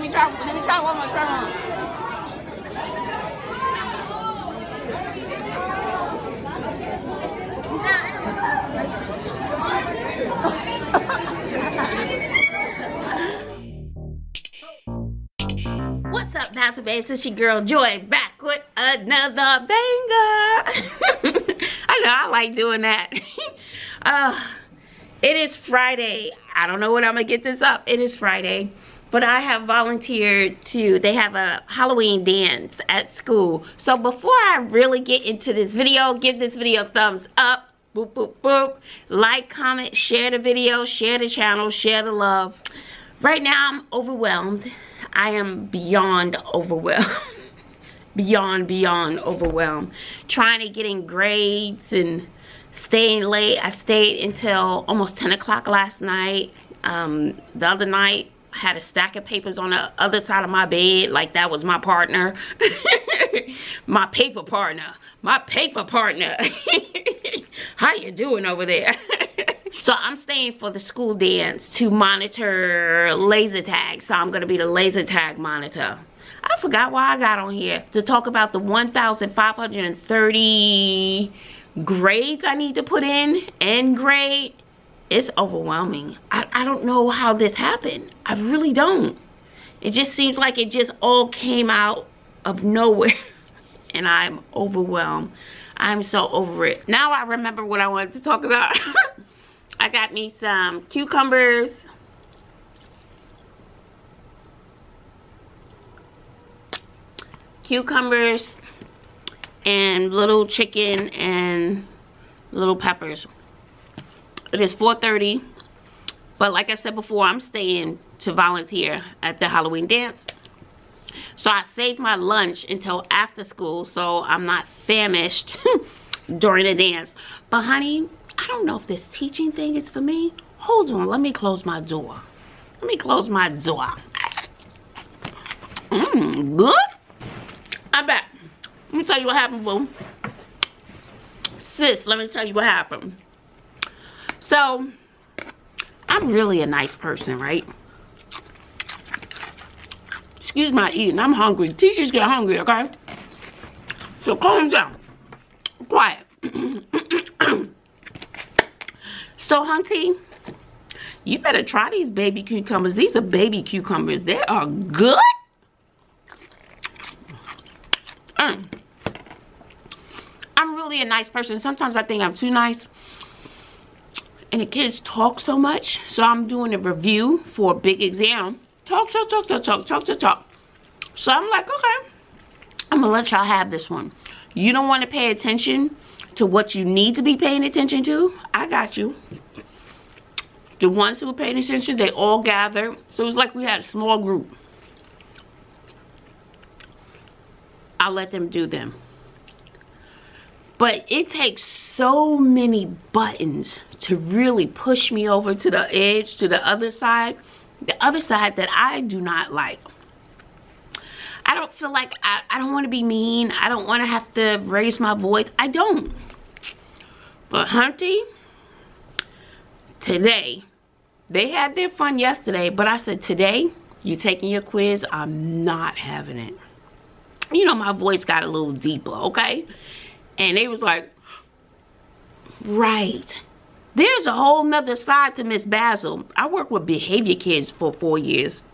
Let me try. Let me try one more time. What's up, Bazzle Babes? It's your girl Joy back with another banger. I know I like doing that. uh, it is Friday. I don't know when I'm gonna get this up. It is Friday. But I have volunteered to, they have a Halloween dance at school. So before I really get into this video, give this video a thumbs up. Boop, boop, boop. Like, comment, share the video, share the channel, share the love. Right now, I'm overwhelmed. I am beyond overwhelmed. beyond, beyond overwhelmed. Trying to get in grades and staying late. I stayed until almost 10 o'clock last night. Um, the other night, Had a stack of papers on the other side of my bed like that was my partner. my paper partner. My paper partner. How you doing over there? so I'm staying for the school dance to monitor laser tag. So I'm to be the laser tag monitor. I forgot why I got on here to talk about the 1,530 grades I need to put in, and grade it's overwhelming. I, I don't know how this happened. I really don't. It just seems like it just all came out of nowhere. and I'm overwhelmed. I'm so over it. Now I remember what I wanted to talk about. I got me some cucumbers. Cucumbers and little chicken and little peppers it is 4.30 but like i said before i'm staying to volunteer at the halloween dance. So i saved my lunch until after school so i'm not famished during the dance. But honey i don't know if this teaching thing is for me. Hold on let me close my door. Let me close my door. Mmm good. I bet. Let me tell you what happened boo. Sis let me tell you what happened so, I'm really a nice person, right? Excuse my eating. I'm hungry. Teachers get hungry, okay? So calm down. Quiet. so, Hunty, you better try these baby cucumbers. These are baby cucumbers. They are good. Mm. I'm really a nice person. Sometimes I think I'm too nice and the kids talk so much. So I'm doing a review for a big exam. Talk, talk, talk, talk, talk, talk, talk, talk. So I'm like, okay, I'm gonna let y'all have this one. You don't want to pay attention to what you need to be paying attention to? I got you. The ones who were paying attention, they all gathered. So it was like we had a small group. I let them do them. But it takes so many buttons to really push me over to the edge, to the other side. The other side that I do not like. I don't feel like, I, I don't want to be mean. I don't want to have to raise my voice. I don't. But Hunty, today, they had their fun yesterday, but I said, today, you taking your quiz, I'm not having it. You know, my voice got a little deeper, okay? And they was like, right. There's a whole nother side to Miss Bazzle. I worked with behavior kids for four years.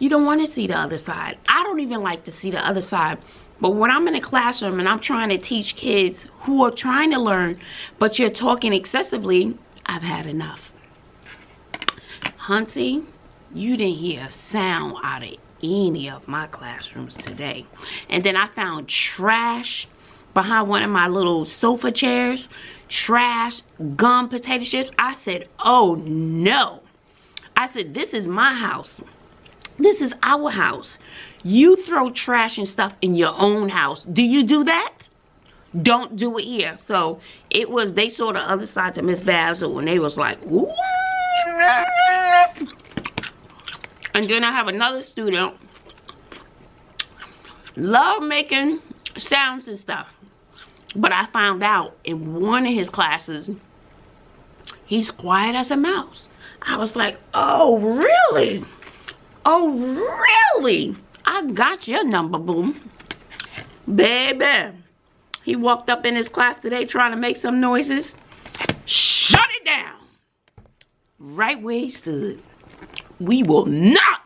You don't want to see the other side. I don't even like to see the other side. But when I'm in a classroom and I'm trying to teach kids who are trying to learn, but you're talking excessively, I've had enough. Hunty, you didn't hear a sound out of any of my classrooms today. And then I found trash behind one of my little sofa chairs, trash, gum, potato chips. I said, oh no. I said, this is my house. This is our house. You throw trash and stuff in your own house. Do you do that? Don't do it here. So it was, they saw the other side to Miss Bazzle and they was like, Ooh. And then I have another student, love making sounds and stuff. But I found out in one of his classes, he's quiet as a mouse. I was like, oh, really? Oh, really? I got your number, boom. Baby. He walked up in his class today trying to make some noises. Shut it down. Right where he stood. We will not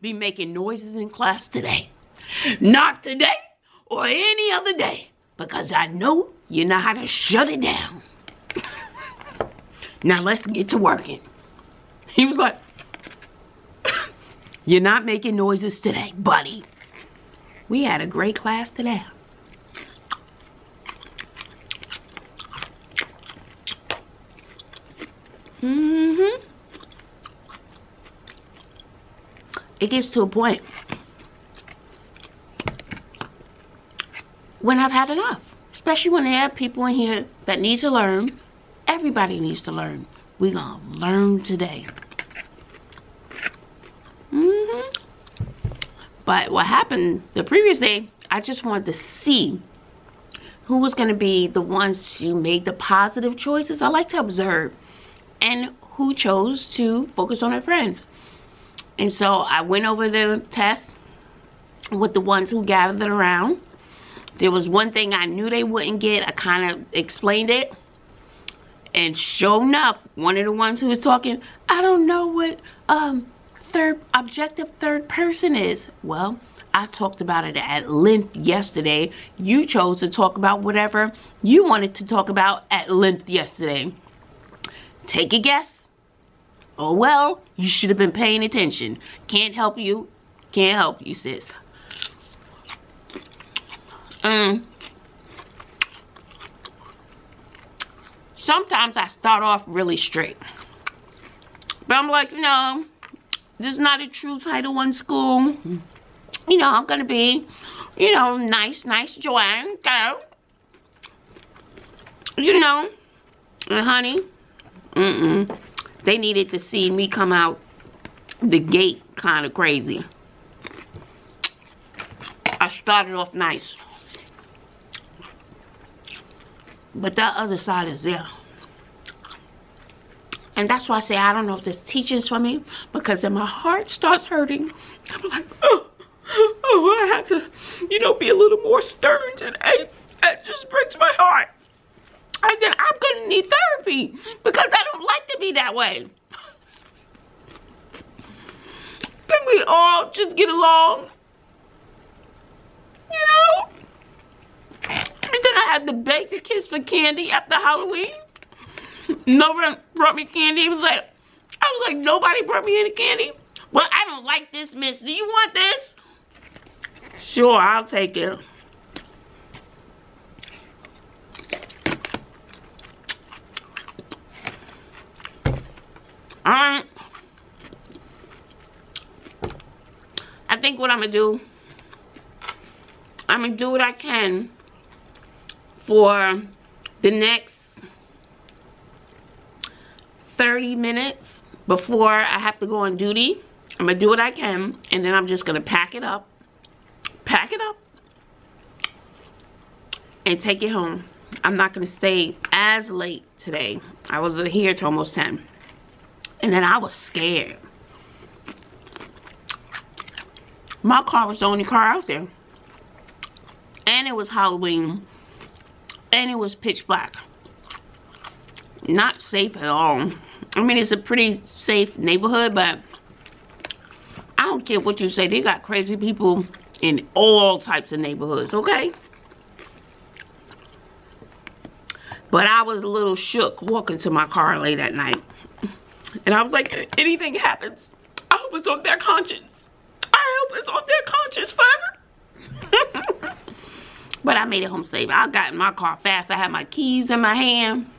be making noises in class today. Not today or any other day. Because I know you know how to shut it down. now let's get to working. He was like, you're not making noises today, buddy. We had a great class today. Mm-hmm. It gets to a point when I've had enough. Especially when there are people in here that need to learn. Everybody needs to learn. We're going to learn today. Mm-hmm. But what happened the previous day, I just wanted to see who was going to be the ones who made the positive choices. I like to observe and who chose to focus on their friends. And so I went over the test with the ones who gathered around. There was one thing I knew they wouldn't get. I kind of explained it. And sure enough, one of the ones who was talking, I don't know what um, third objective third person is. Well, I talked about it at length yesterday. You chose to talk about whatever you wanted to talk about at length yesterday. Take a guess. Oh well, you should have been paying attention. Can't help you. Can't help you, sis. Um, sometimes I start off really straight. But I'm like, you know, this is not a true Title One school. You know, I'm gonna be, you know, nice, nice Joanne girl. You know, and honey, Mm-mm. They needed to see me come out the gate kind of crazy. I started off nice. But that other side is there. And that's why I say I don't know if this teaching's for me. Because then my heart starts hurting. I'm like, oh, oh, I have to, you know, be a little more stern today. That just breaks my heart. I then I'm going to need therapy because I don't like to be that way. Can we all just get along? You know? Then I had to beg the kids for candy after Halloween. Nobody brought me candy. It was like, I was like, nobody brought me any candy. Well, I don't like this, miss. Do you want this? Sure, I'll take it. Um, I think what I'm going to do, I'm going to do what I can for the next 30 minutes before I have to go on duty. I'm going to do what I can, and then I'm just going to pack it up, pack it up, and take it home. I'm not going to stay as late today. I was here till almost 10. And then I was scared. My car was the only car out there. And it was Halloween. And it was pitch black. Not safe at all. I mean, it's a pretty safe neighborhood, but I don't care what you say. They got crazy people in all types of neighborhoods, okay? But I was a little shook walking to my car late at night. And I was like, if anything happens, I hope it's on their conscience. I hope it's on their conscience forever. but I made it home safe. I got in my car fast. I had my keys in my hand.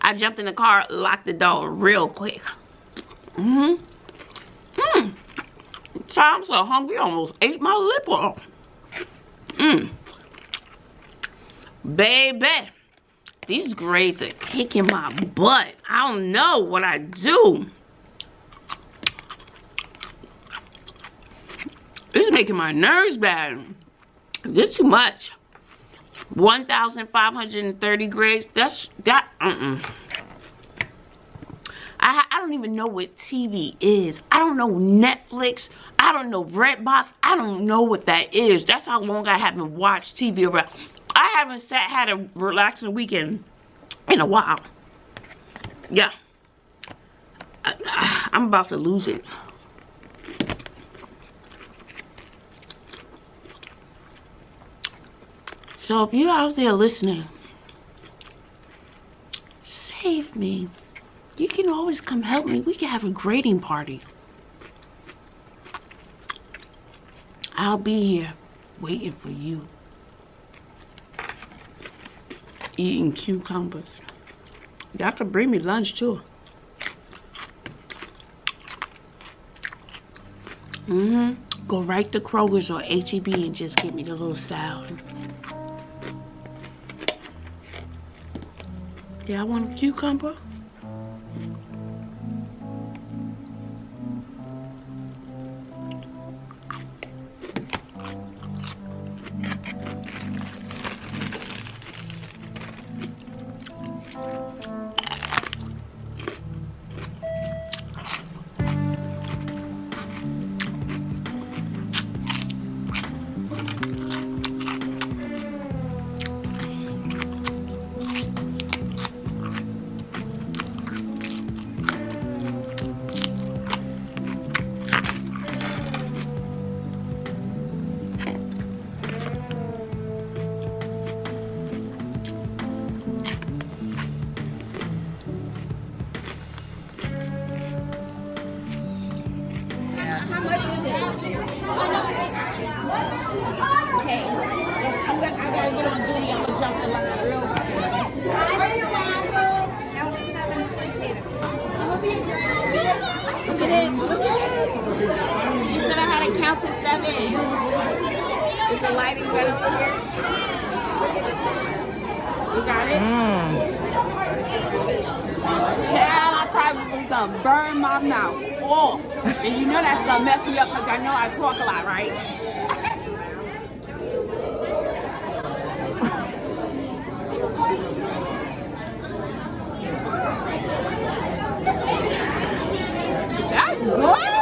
I jumped in the car, locked the door real quick. Mm-hmm. Mmm. I'm so hungry, I almost ate my lip off. Mmm. Baby. These grades are kicking my butt. I don't know what I do. This is making my nerves bad. This too much. 1,530 grades. That's, that, uh-uh. I, I don't even know what TV is. I don't know Netflix. I don't know Redbox. I don't know what that is. That's how long I haven't watched TV. Around. I haven't sat had a relaxing weekend in a while. Yeah. I, I'm about to lose it. So if you're out there listening, save me. You can always come help me. We can have a grading party. I'll be here waiting for you. Eating cucumbers. Y'all can bring me lunch too. Mm-hmm. Go right to Kroger's or HEB and just get me the little salad. Yeah, I want a cucumber. You got it? Mm. Child, I probably gonna burn my mouth off. And you know that's gonna mess me up because I know I talk a lot, right? That's good.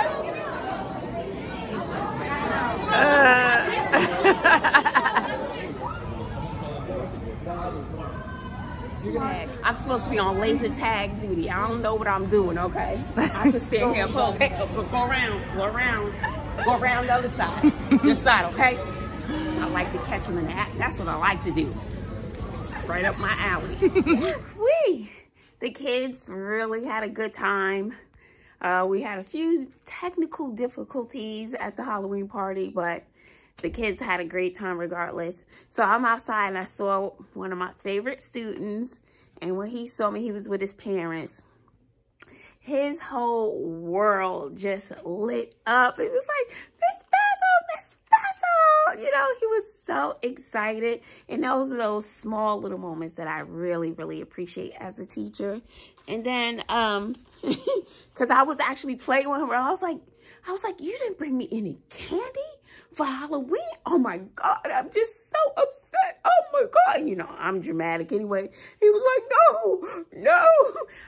I'm supposed to be on laser tag duty. I don't know what I'm doing, okay? I can stand here, go, take, go, go around, go around, go around the other side. This side, okay? I like to catch them in the act. That's what I like to do. Right up my alley. Wee! The kids really had a good time. Uh, we had a few technical difficulties at the Halloween party, but the kids had a great time regardless. So I'm outside and I saw one of my favorite students. And when he saw me, he was with his parents. His whole world just lit up. It was like, Miss Bazzle, Miss Bazzle. You know, he was so excited. And those are those small little moments that I really, really appreciate as a teacher. And then, um, because I was actually playing with him. I was like, I was like, you didn't bring me any candy for Halloween. Oh my God, I'm just so upset. Oh my God. You know, I'm dramatic anyway. He was like, no, no.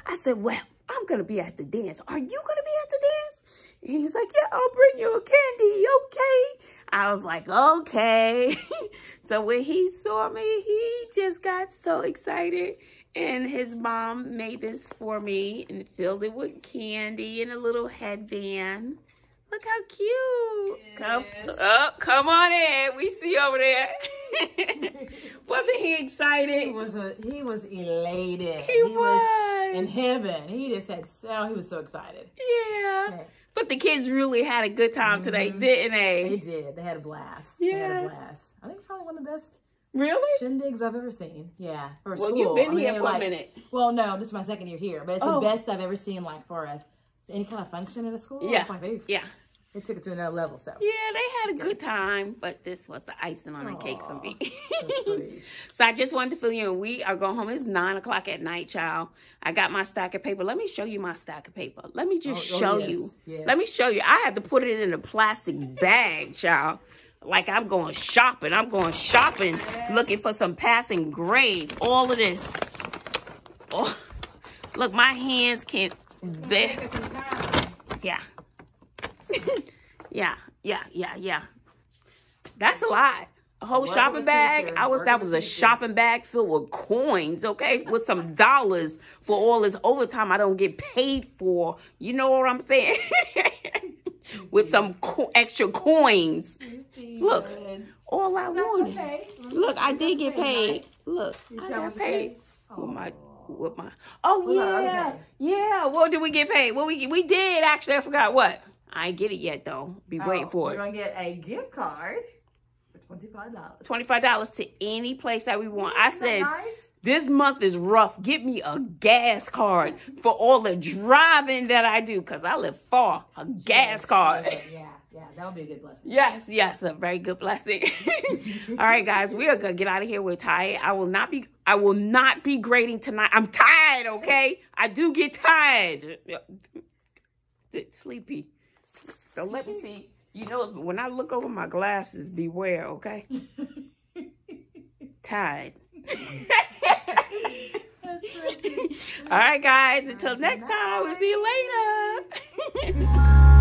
I said, well, I'm going to be at the dance. Are you going to be at the dance? And he was like, yeah, I'll bring you a candy. Okay. I was like, okay. so when he saw me, he just got so excited. And his mom made this for me and filled it with candy and a little headband. Look how cute. Come, oh, come on in. We see over there. Wasn't he excited? He was a, he was elated. He was. in heaven. He just had so he was so excited. Yeah. But the kids really had a good time today, Mhm. didn't they? They did. They had a blast. They had Yeah. a blast. I think it's probably one of the best Really? shindigs I've ever seen. Yeah. For Well, school. you've been I mean, here for were a minute. Well, no, this is my second year here, but it's Oh. the best I've ever seen. Like for us, any kind of function at a school. Yeah. Like Yeah. They took it to another level. So. Yeah, they had a good time, but this was the icing on the cake for me. so so I just wanted to fill you in. We are going home. It's nine o'clock at night, child. I got my stack of paper. Let me show you my stack of paper. Let me just Oh, oh, show yes, you. yes. Let me show you. I had to put it in a plastic bag, child. Like I'm going shopping. I'm going shopping, looking for some passing grades. All of this. Oh, look, my hands can't. Yeah. yeah, yeah, yeah, yeah. That's a lot. A whole shopping bag. I was that was a shopping bag filled with coins, okay, with some dollars for all this overtime I don't get paid for. You know what I'm saying? with some co- extra coins. Look, all I wanted. okay. Look, I did get paid. Look, I got paid with my Oh. with my. Oh What about other yeah, yeah. What did we get paid? What we we did actually. I forgot what. I ain't get it yet though. Be oh, waiting Oh, for We're it. gonna get a gift card for twenty five dollars. Twenty five dollars to any place that we want. I said nice? this month is rough. Get me a gas card for all the driving that I do because I live far. A gas card. Yeah, yeah, that would be a good blessing. Yes, yes, a very good blessing. All right, guys, we are gonna get out of here. We're tired. I will not be. I will not be grading tonight. I'm tired. Okay, I do get tired. Sleepy. Don't let me see. You know, when I look over my glasses, beware. Okay, tired. All right, guys. Until next time, we'll see you later.